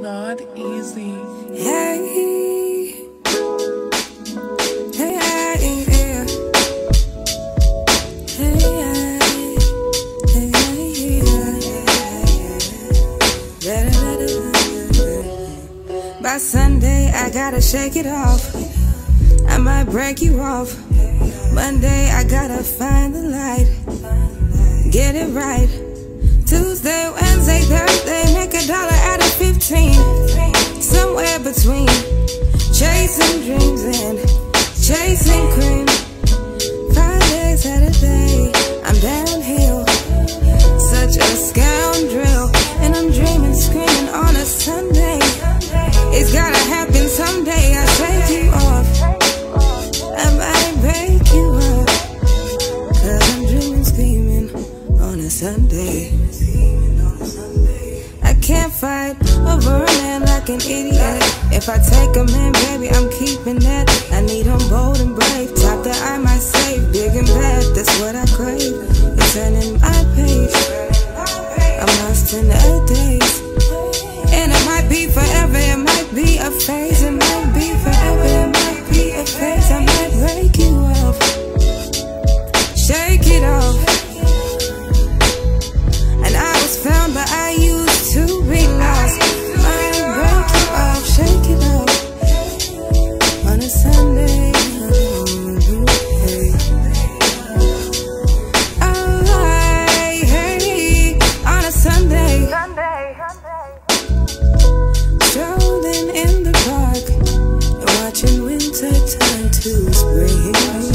Not easy. Hey. Hey, hey. Hey. By Sunday, I gotta shake it off. I might break you off. Monday, I gotta find the light. Get it right. Tuesday, Wednesday, Thursday, make a dollar out of 15. Somewhere between chasing dreams and chasing cream. Friday, Saturday, I'm downhill. Fight over a man like an idiot. If I take a man, baby, I'm keeping that. I need him bold and brave. Top that I might save. Big and bad, that's what I crave. You're turning my page. I'm lost in the days. And it might be forever, it might be a phase. It might turn to